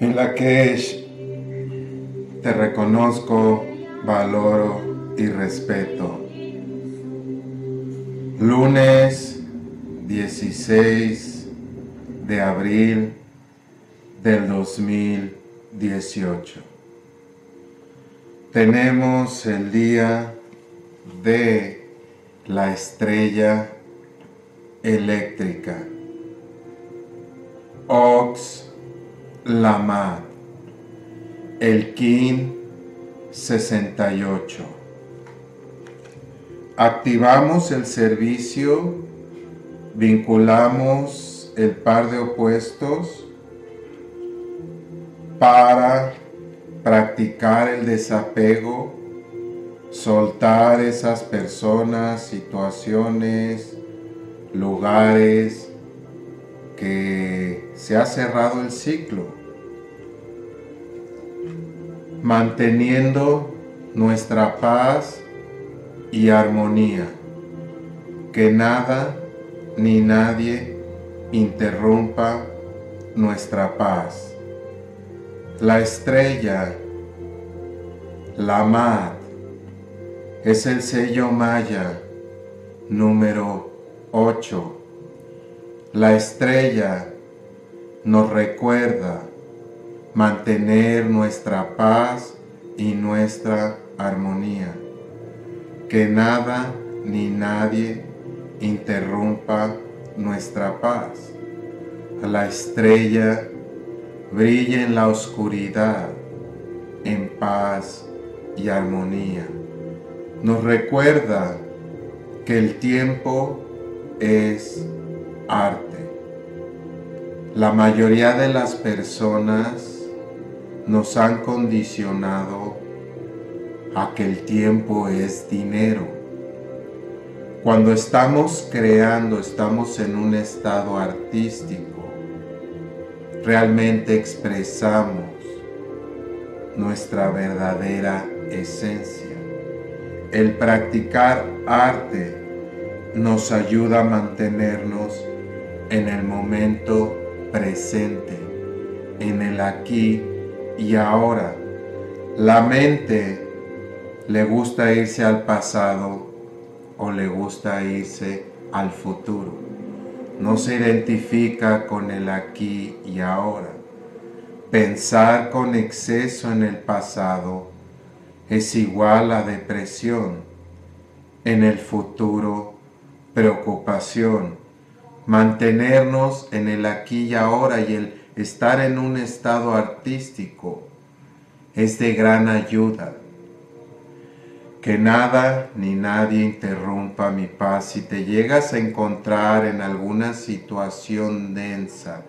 En la que te reconozco, valoro y respeto. Lunes 16 de abril del 2018. Tenemos el día de la estrella eléctrica. Ox Lama. El Kin 68. Activamos el servicio, vinculamos el par de opuestos para practicar el desapego, soltar esas personas, situaciones, lugares que se ha cerrado el ciclo, manteniendo nuestra paz y armonía, que nada ni nadie interrumpa nuestra paz la estrella, la Mat, es el sello maya número 8. La estrella nos recuerda mantener nuestra paz y nuestra armonía. Que nada ni nadie interrumpa nuestra paz. La estrella brilla en la oscuridad, en paz y armonía. Nos recuerda que el tiempo es arte. La mayoría de las personas nos han condicionado a que el tiempo es dinero. Cuando estamos creando, estamos en un estado artístico realmente expresamos nuestra verdadera esencia. El practicar arte nos ayuda a mantenernos en el momento presente, en el aquí y ahora. La mente le gusta irse al pasado o le gusta irse al futuro no se identifica con el aquí y ahora. Pensar con exceso en el pasado es igual a depresión. En el futuro, preocupación. Mantenernos en el aquí y ahora y el estar en un estado artístico es de gran ayuda que nada ni nadie interrumpa mi paz. Si te llegas a encontrar en alguna situación densa,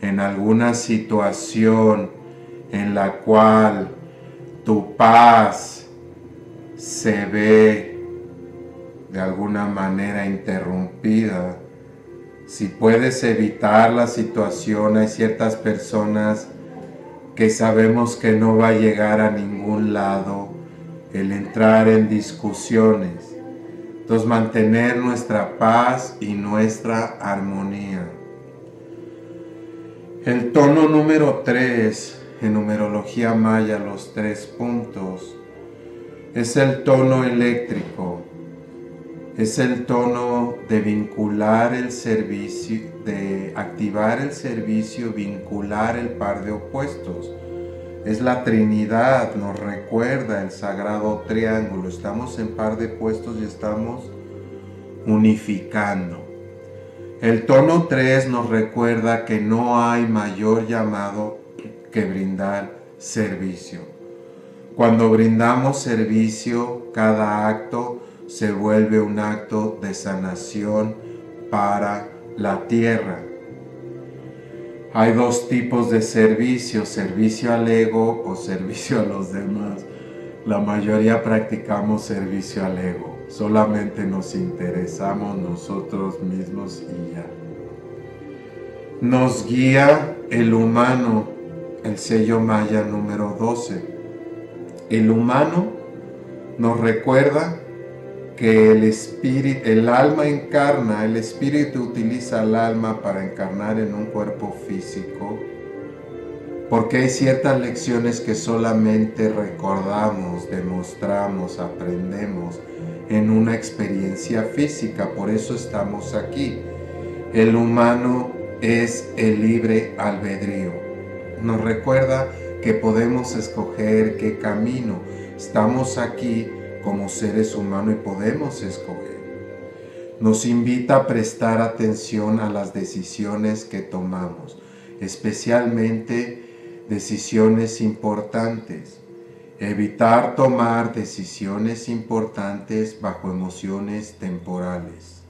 en alguna situación en la cual tu paz se ve de alguna manera interrumpida, si puedes evitar la situación, hay ciertas personas que sabemos que no va a llegar a ningún lado, el entrar en discusiones. Entonces mantener nuestra paz y nuestra armonía. El tono número 3 en numerología maya, los tres puntos, es el tono eléctrico. Es el tono de vincular el servicio, de activar el servicio, vincular el par de opuestos es la Trinidad, nos recuerda el sagrado triángulo. Estamos en par de puestos y estamos unificando. El tono 3 nos recuerda que no hay mayor llamado que brindar servicio. Cuando brindamos servicio, cada acto se vuelve un acto de sanación para la tierra. Hay dos tipos de servicio, servicio al ego o servicio a los demás. La mayoría practicamos servicio al ego, solamente nos interesamos nosotros mismos y ya. Nos guía el humano, el sello maya número 12. El humano nos recuerda que el espíritu, el alma encarna, el espíritu utiliza el alma para encarnar en un cuerpo físico Porque hay ciertas lecciones que solamente recordamos, demostramos, aprendemos en una experiencia física. Por eso estamos aquí. El humano es el libre albedrío. Nos recuerda que podemos escoger qué camino. Estamos aquí como seres humanos y podemos escoger. Nos invita a prestar atención a las decisiones que tomamos, especialmente decisiones importantes. Evitar tomar decisiones importantes bajo emociones temporales.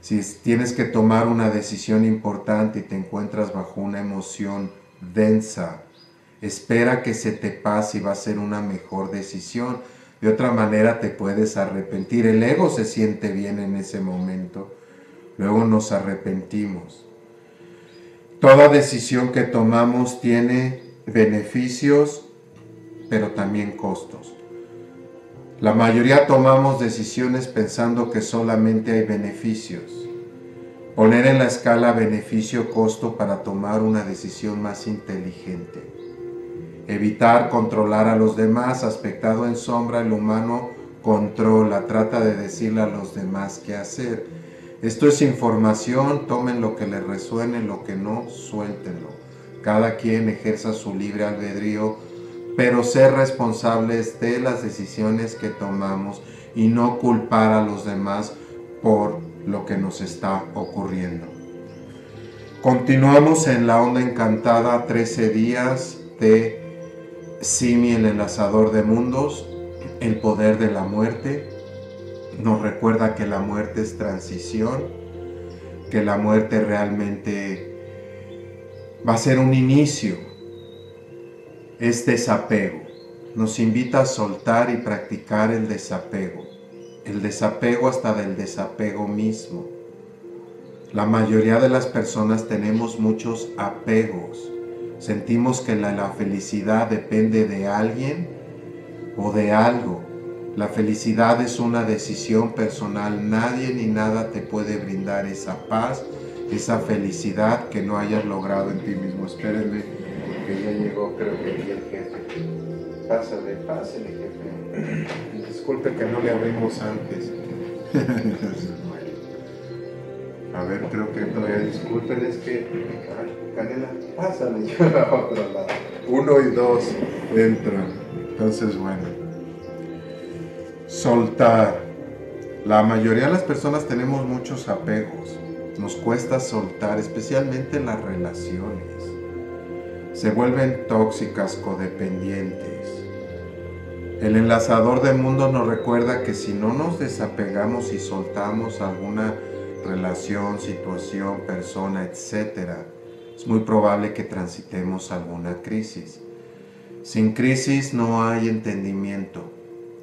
Si tienes que tomar una decisión importante y te encuentras bajo una emoción densa, espera que se te pase y va a ser una mejor decisión de otra manera te puedes arrepentir. El ego se siente bien en ese momento. Luego nos arrepentimos. Toda decisión que tomamos tiene beneficios, pero también costos. La mayoría tomamos decisiones pensando que solamente hay beneficios. Poner en la escala beneficio-costo para tomar una decisión más inteligente. Evitar controlar a los demás, aspectado en sombra, el humano controla, trata de decirle a los demás qué hacer. Esto es información, tomen lo que les resuene, lo que no, suéltenlo. Cada quien ejerza su libre albedrío, pero ser responsables de las decisiones que tomamos y no culpar a los demás por lo que nos está ocurriendo. Continuamos en la onda encantada 13 días de Simi el enlazador de mundos, el poder de la muerte, nos recuerda que la muerte es transición, que la muerte realmente va a ser un inicio, es desapego. Nos invita a soltar y practicar el desapego, el desapego hasta del desapego mismo. La mayoría de las personas tenemos muchos apegos Sentimos que la, felicidad depende de alguien o de algo. La felicidad es una decisión personal. Nadie ni nada te puede brindar esa paz, esa felicidad que no hayas logrado en ti mismo. Espérenme, porque ya llegó, creo que aquí el jefe. Pásale, pásale, jefe. Disculpe que no le abrimos antes. A ver, creo que todavía disculpen, es que. Canela, pásale yo. Uno y dos entran. Entonces, bueno. Soltar. La mayoría de las personas tenemos muchos apegos. Nos cuesta soltar, especialmente las relaciones. Se vuelven tóxicas, codependientes. El enlazador del mundo nos recuerda que si no nos desapegamos y soltamos alguna relación, situación, persona, etc., es muy probable que transitemos alguna crisis. Sin crisis no hay entendimiento.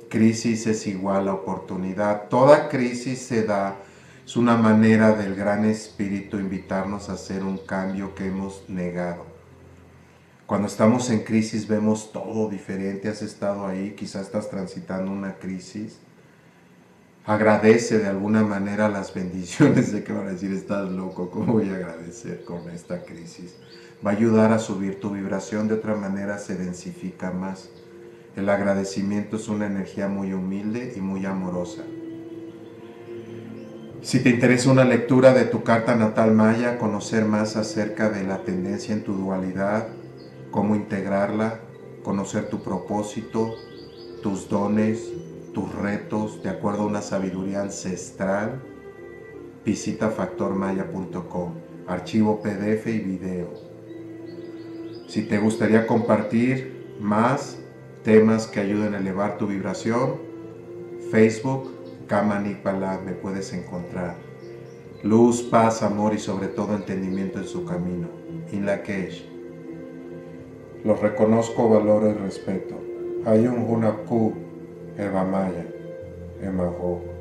Crisis es igual a oportunidad. Toda crisis se da, es una manera del gran espíritu invitarnos a hacer un cambio que hemos negado. Cuando estamos en crisis vemos todo diferente. Has estado ahí, quizás estás transitando una crisis agradece de alguna manera las bendiciones de que van a decir, estás loco, ¿cómo voy a agradecer con esta crisis? Va a ayudar a subir tu vibración, de otra manera se densifica más. El agradecimiento es una energía muy humilde y muy amorosa. Si te interesa una lectura de tu carta natal maya, conocer más acerca de la tendencia en tu dualidad, cómo integrarla, conocer tu propósito, tus dones, tus retos de acuerdo a una sabiduría ancestral, visita factormaya.com, archivo PDF y video. Si te gustaría compartir más temas que ayuden a elevar tu vibración, Facebook, Kamanik me puedes encontrar. Luz, paz, amor y sobre todo entendimiento en su camino. In Lakesh. Los reconozco, valoro y respeto. Hay un Hunapku Eva Maia, Emma Rowe.